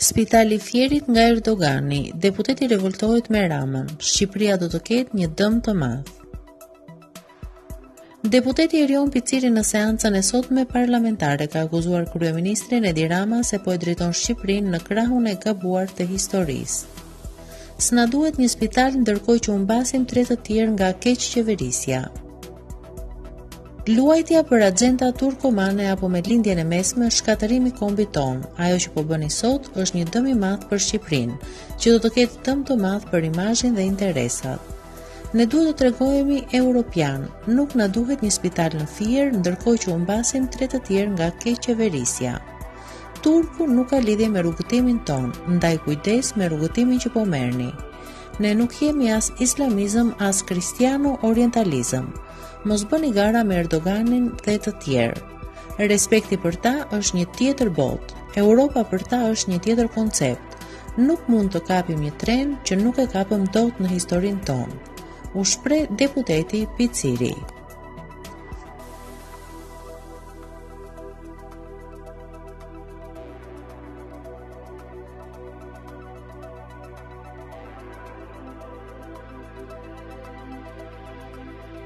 Spitali i Fierit nga Erdogani, deputeti revoltohet me Ramën, Shqipëria do të ketë një dëm të madh. Deputeti Erion Piciri në seancën e sotme parlamentare ka akuzuar kryeministrin Edi Rama se po e drejton Shqipërinë në krahun e gabuar të historisë s'na duhet një spital ndërkohë që humbasim tre të tjerë nga keqqeverisja. Luajtja për axhenda turkomane apo me lindjen e mesme është shkatërrim i kombit tonë. Ajo që po bëni sot është një dëm i madh për Shqipërinë, që do të ketë dëm të madh për imazhin dhe interesat. Ne duhet të tregohemi europianë, nuk na duhet një spital në Fier, ndërkohë që humbasim tre të tjerë nga keqqeverisja. Turku nuk ka lidhje me rrugëtimin tonë, ndaj kujdes me rrugëtimin që po merrni. Ne nuk jemi as islamizëm, as kristiano-orientalizëm. Mos bëni gara me Erdoganin dhe të tjerë. Respekti për ta është një tjetër botë. Europa për ta është një tjetër koncept. Nuk mund të kapim një tren që nuk e kapëm dot në historinë tonë. U shpreh deputeti Piciri.